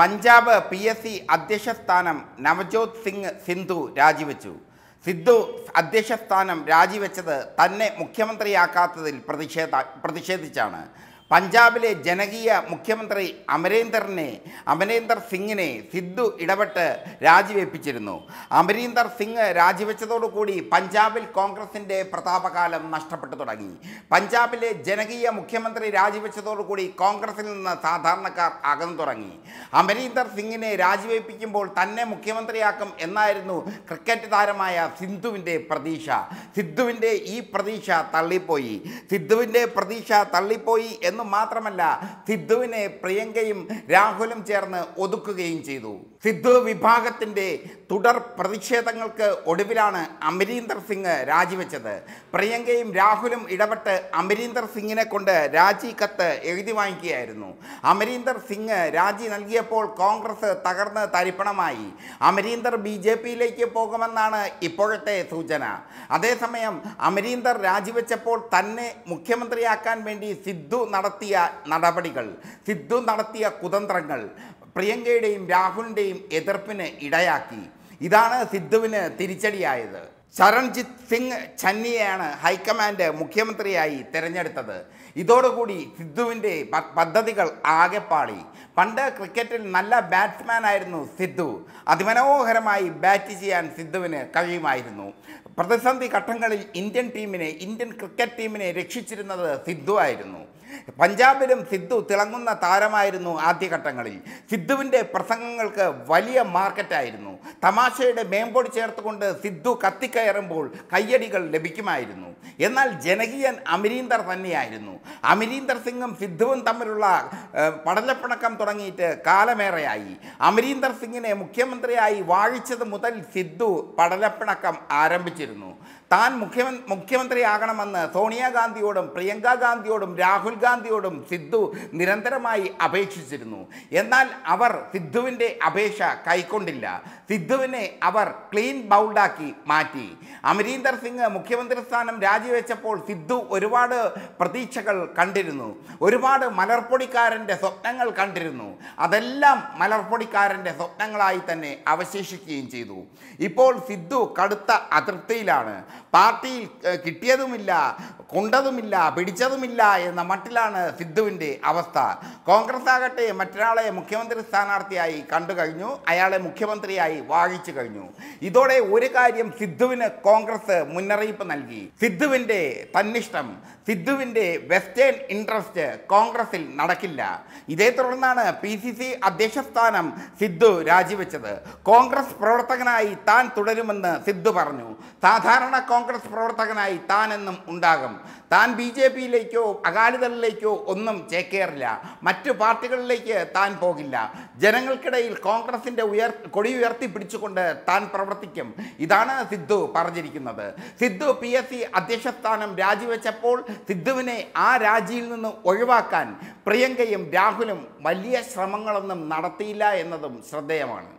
Punjab P S C അധ്യക്ഷ സ്ഥാനം നവജോത് സിംഗ് സിന്ധു രാജിവെച്ചു. സിദ്ധു അധ്യക്ഷ സ്ഥാനം രാജിവെച്ചത് തന്നെ മുഖ്യമന്ത്രിയാക്കാത്തതിൽ പ്രതിഷേധ പ്രതിഷേധിച്ചാണ്. പഞ്ചാബിലെ ജനകീയ മുഖ്യമന്ത്രി അമരീന്ദറിനെ അമരീന്ദർ സിംഗിനെ സിദ്ധു ഇടപെട്ട് രാജിവെപ്പിച്ചിരുന്നു. അമരീന്ദർ സിംഗ് രാജിവെച്ചതോടുകൂടി പഞ്ചാബിൽ കോൺഗ്രസിന്റെ പ്രതാപകാലം നഷ്ടപ്പെട്ടു തുടങ്ങി. പഞ്ചാബിലെ ജനകീയ മുഖ്യമന്ത്രി രാജിവെച്ചതോടുകൂടി കോൺഗ്രസിൽ നിന്ന് സാധാരണക്കാർ അകന്നു തുടങ്ങി. അമരീന്ദർ സിംഗിനെ രാജിവെപ്പിക്കുമ്പോൾ തന്നെ മുഖ്യമന്ത്രിയാക്കും എന്നായിരുന്നു ക്രിക്കറ്റ് താരമായ സിന്ധുവിന്റെ പ്രതീക്ഷ. സിദ്ധുവിന്റെ ഈ പ്രതീക്ഷ തള്ളിപ്പോയി. സിദ്ധുവിന്റെ പ്രതീക്ഷ തള്ളിപ്പോയി എന്ന് മാത്രമല്ല സിദ്ധുവിനെ പ്രിയങ്കയും രാഹുലും ചേർന്ന് ഒതുക്കുകയും ചെയ്തു. സിദ്ധു വിഭാഗത്തിന്റെ തുടർ പ്രതിഷേധങ്ങൾക്ക് ഒടുവിലാണ് അമരീന്ദർ സിംഗ് രാജിവെച്ചത്. പ്രിയങ്കയും രാഹുലും ഇടപെട്ട് അമരീന്ദർ സിംഗിനെ കൊണ്ട് രാജി കത്ത് എഴുതി വാങ്ങിക്കുകയായിരുന്നു. അമരീന്ദർ സിംഗ് രാജി നൽകിയപ്പോൾ കോൺഗ്രസ് തകർന്ന് തരിപ്പണമായി. അമരീന്ദർ ബി ജെ പിയിലേക്ക് പോകുമെന്നാണ് ഇപ്പോഴത്തെ സൂചന. അതേസമയം അമരീന്ദർ രാജിവെച്ചപ്പോൾ തന്നെ മുഖ്യമന്ത്രിയാക്കാൻ വേണ്ടി സിദ്ധു നടത്തിയ നടപടികൾ സിദ്ധു നടത്തിയ കുതന്ത്രങ്ങൾ പ്രിയങ്കയുടെയും രാഹുലിന്റെയും എതിർപ്പിന് ഇടയാക്കി. ഇതാണ് സിദ്ധുവിന് തിരിച്ചടിയായത്. ശരൺജിത്ത് സിംഗ് ചന്നിയെയാണ് ഹൈക്കമാൻഡ് മുഖ്യമന്ത്രിയായി തിരഞ്ഞെടുത്തത്. ഇതോടുകൂടി സിദ്ധുവിന്റെ പദ്ധതികൾ ആകെപ്പാളി പണ്ട് ക്രിക്കറ്റിൽ നല്ല ബാറ്റ്സ്മാൻ ആയിരുന്നു സിദ്ധു. അതിമനോഹരമായി ബാറ്റ് ചെയ്യാൻ സിദ്ധുവിന് കഴിയുമായിരുന്നു. പ്രതിസന്ധി ഘട്ടങ്ങളിൽ ഇന്ത്യൻ ടീമിനെ ഇന്ത്യൻ ക്രിക്കറ്റ് ടീമിനെ രക്ഷിച്ചിരുന്നത് സിദ്ധു ആയിരുന്നു. പഞ്ചാബിലും സിദ്ധു തിളങ്ങുന്ന താരമായിരുന്നു ആദ്യഘട്ടങ്ങളിൽ. സിദ്ധുവിന്റെ പ്രസംഗങ്ങൾക്ക് വലിയ മാർക്കറ്റായിരുന്നു. തമാശയുടെ മേമ്പൊടി ചേർത്തുകൊണ്ട് സിദ്ധു കത്തിക്കയറുമ്പോൾ കയ്യടികൾ ലഭിക്കുമായിരുന്നു. എന്നാൽ ജനകീയൻ അമരീന്ദർ തന്നെയായിരുന്നു. അമരീന്ദർ സിംഗും സിദ്ധുവും തമ്മിലുള്ള പടലപ്പിണക്കം തുടങ്ങിയിട്ട് കാലമേറെയായി. അമരീന്ദർ സിംഗിനെ മുഖ്യമന്ത്രിയായി വാഴിച്ചത് മുതൽ സിദ്ധു പടലപ്പിണക്കം ആരംഭിച്ചിരുന്നു. താൻ മുഖ്യമ മുഖ്യമന്ത്രിയാകണമെന്ന് സോണിയാഗാന്ധിയോടും പ്രിയങ്ക ഗാന്ധിയോടും രാഹുൽ ഗാന്ധിയോടും സിദ്ധു നിരന്തരമായി അപേക്ഷിച്ചിരുന്നു എന്നാൽ അവർ സിദ്ധുവിന്റെ അപേക്ഷ കൈക്കൊണ്ടില്ല സിദ്ധുവിനെ അവർ ക്ലീൻ ബൗൾഡാക്കി മാറ്റി അമരീന്ദർ സിംഗ് മുഖ്യമന്ത്രി സ്ഥാനം രാജിവെച്ചപ്പോൾ സിദ്ധു ഒരുപാട് പ്രതീക്ഷകൾ കണ്ടിരുന്നു ഒരുപാട് മലർപ്പൊടിക്കാരന്റെ സ്വപ്നങ്ങൾ കണ്ടിരുന്നു അതെല്ലാം മലർപ്പൊടിക്കാരന്റെ സ്വപ്നങ്ങളായി തന്നെ അവശേഷിക്കുകയും ചെയ്തു ഇപ്പോൾ സിദ്ധു കടുത്ത അതൃപ്തിയിലാണ് പാർട്ടിയിൽ കിട്ടിയതുമില്ല കൊണ്ടതുമില്ല പിടിച്ചതുമില്ല എന്ന മട്ടിലാണ് സിദ്ധുവിന്റെ അവസ്ഥ. കോൺഗ്രസ് ആകട്ടെ മറ്റൊരാളെ മുഖ്യമന്ത്രി സ്ഥാനാർത്ഥിയായി കണ്ടു കഴിഞ്ഞു അയാളെ മുഖ്യമന്ത്രിയായി വാഴിച്ചു കഴിഞ്ഞു. ഇതോടെ ഒരു കാര്യം സിദ്ധുവിന് കോൺഗ്രസ് മുന്നറിയിപ്പ് നൽകി. സിദ്ധുവിന്റെ തന്നിഷ്ടം സിദ്ധുവിന്റെ വെസ്റ്റേൺ ഇൻട്രസ്റ്റ് കോൺഗ്രസിൽ നടക്കില്ല. ഇതേ തുടർന്നാണ് പി സി സി അധ്യക്ഷ സ്ഥാനം സിദ്ധു രാജിവെച്ചത്. കോൺഗ്രസ് പ്രവർത്തകനായി താൻ തുടരുമെന്ന് സിദ്ധു പറഞ്ഞു. സാധാരണ കോൺഗ്രസ് പ്രവർത്തകനായി താനെന്നും ഉണ്ടാകും. താൻ ബി ജെ പിയിലേക്കോ അകാലിദളിലേക്കോ ഒന്നും ചേക്കേറില്ല. മറ്റു പാർട്ടികളിലേക്ക് താൻ പോകില്ല. ജനങ്ങൾക്കിടയിൽ കോൺഗ്രസിന്റെ ഉയർ കൊടി ഉയർത്തി പിടിച്ചുകൊണ്ട് താൻ പ്രവർത്തിക്കും. ഇതാണ് സിദ്ധു പറഞ്ഞിരിക്കുന്നത്. സിദ്ധു പി എസ് സി അധ്യക്ഷ സ്ഥാനം രാജിവെച്ചപ്പോൾ സിദ്ധുവിനെ ആ രാജിയിൽ നിന്ന് ഒഴിവാക്കാൻ പ്രിയങ്കയും രാഹുലും വലിയ ശ്രമങ്ങളൊന്നും നടത്തിയില്ല എന്നതും ശ്രദ്ധേയമാണ്.